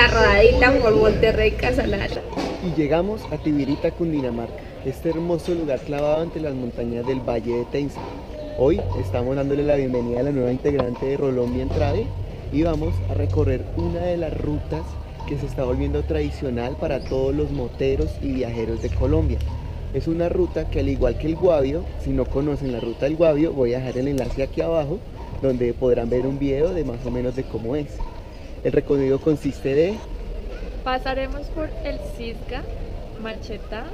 la rodadita por Monterrey Casanare. Y llegamos a Tibirita, Cundinamarca, este hermoso lugar clavado entre las montañas del Valle de Tensa. Hoy estamos dándole la bienvenida a la nueva integrante de Rolombia Entrade y vamos a recorrer una de las rutas que se está volviendo tradicional para todos los moteros y viajeros de Colombia. Es una ruta que al igual que el Guavio, si no conocen la ruta del Guavio, voy a dejar el enlace aquí abajo donde podrán ver un video de más o menos de cómo es. El recorrido consiste de... Pasaremos por el Cisga, Marchetá,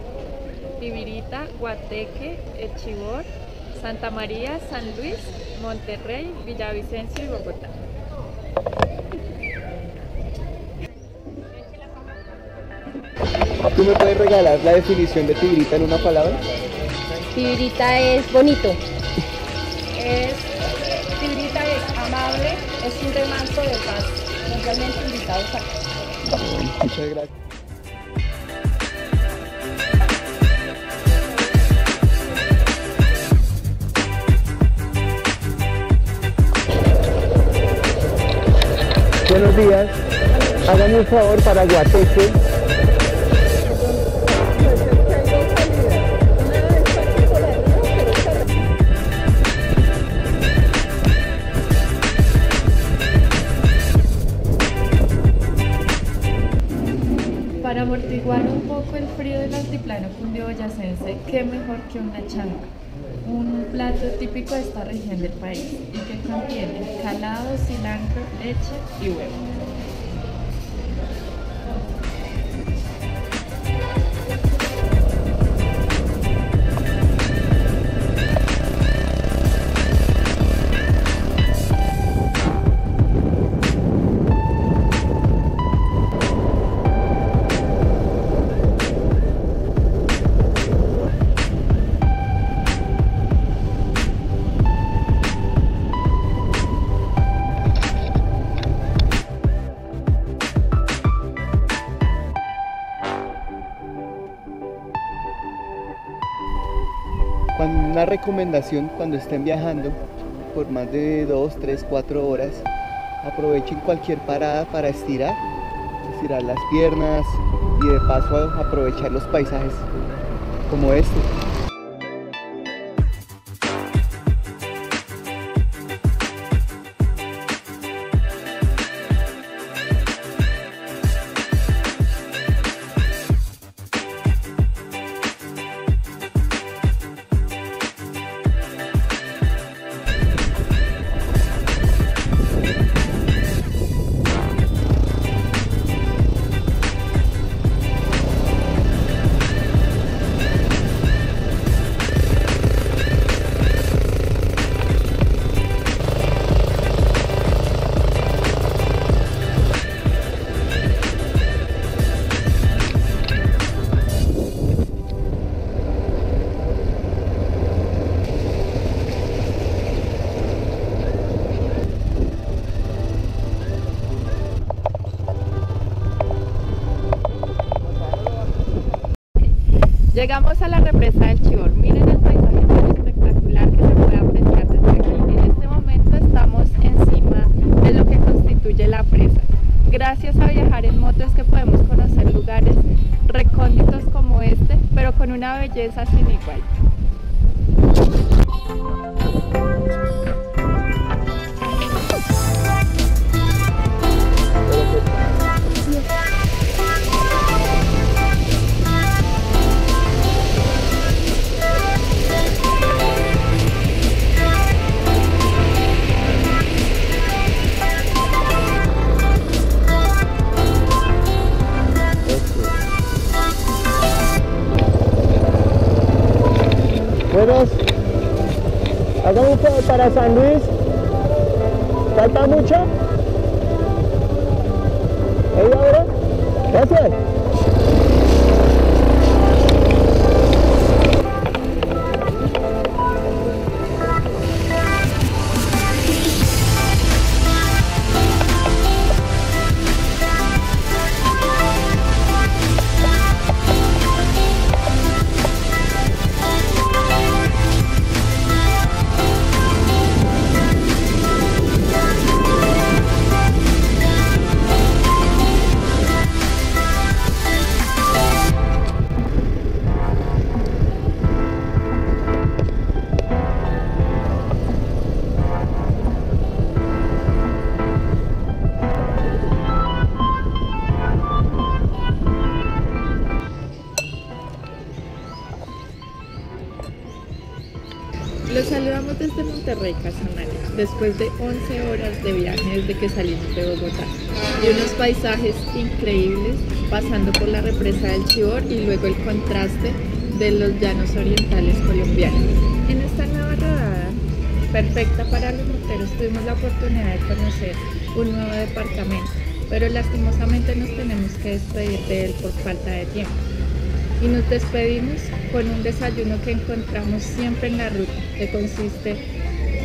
Tibirita, Guateque, Echibor, Santa María, San Luis, Monterrey, Villavicencio y Bogotá. ¿Tú me puedes regalar la definición de Tibirita en una palabra? Tibirita es bonito. Es, Realmente invitados acá. Muchas gracias. Buenos días. Háganme un favor para Guateque. Qué mejor que una changa, un plato típico de esta región del país y que contiene calado, cilantro, leche y huevo. Una recomendación cuando estén viajando por más de 2, 3, 4 horas, aprovechen cualquier parada para estirar, estirar las piernas y de paso aprovechar los paisajes como este. Llegamos a la represa del Chibor. Miren el paisaje tan espectacular que se puede apreciar desde aquí. En este momento estamos encima de lo que constituye la presa. Gracias a viajar en moto es que podemos conocer lugares recónditos como este, pero con una belleza sin Pa- para San Luis. ¿Falta mucho? ¿Media hora? Gracias. Los saludamos desde Monterrey, Casanare, después de 11 horas de viaje desde que salimos de Bogotá y unos paisajes increíbles pasando por la represa del Chibor y luego el contraste de los llanos orientales colombianos. En esta nueva rodada, perfecta para los moteros, tuvimos la oportunidad de conocer un nuevo departamento, pero lastimosamente nos tenemos que despedir de él por falta de tiempo. Y nos despedimos con un desayuno que encontramos siempre en la ruta, que consiste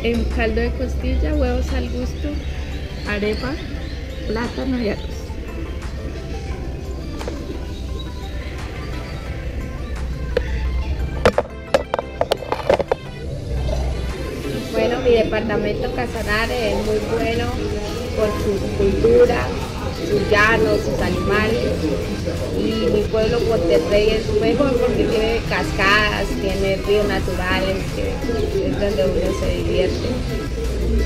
en caldo de costilla, huevos al gusto, arepa, plátano y arroz. Bueno, mi departamento Casanare es muy bueno por su cultura, sus llanos, sus animales. Y mi pueblo Monterrey es mejor porque tiene cascadas, tiene ríos naturales, que es donde uno se divierte.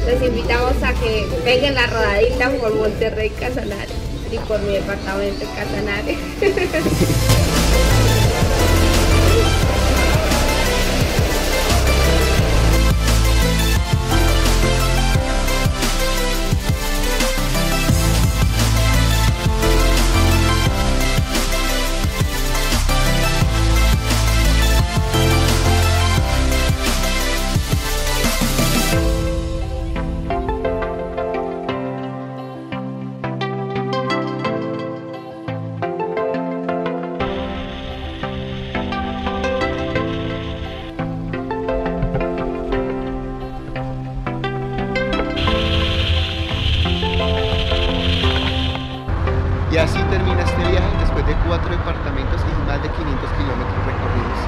Les invitamos a que peguen la rodadita por Monterrey Casanare y por mi departamento Casanare. Y así termina este viaje después de cuatro departamentos y más de 500 kilómetros recorridos.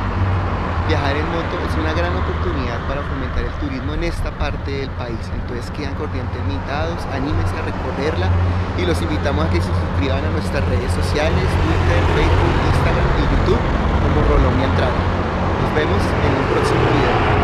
Viajar en moto es una gran oportunidad para fomentar el turismo en esta parte del país, entonces quedan cordialmente invitados, anímense a recorrerla y los invitamos a que se suscriban a nuestras redes sociales, Twitter, Facebook, Instagram y YouTube como Rolombia Entrada. Nos vemos en un próximo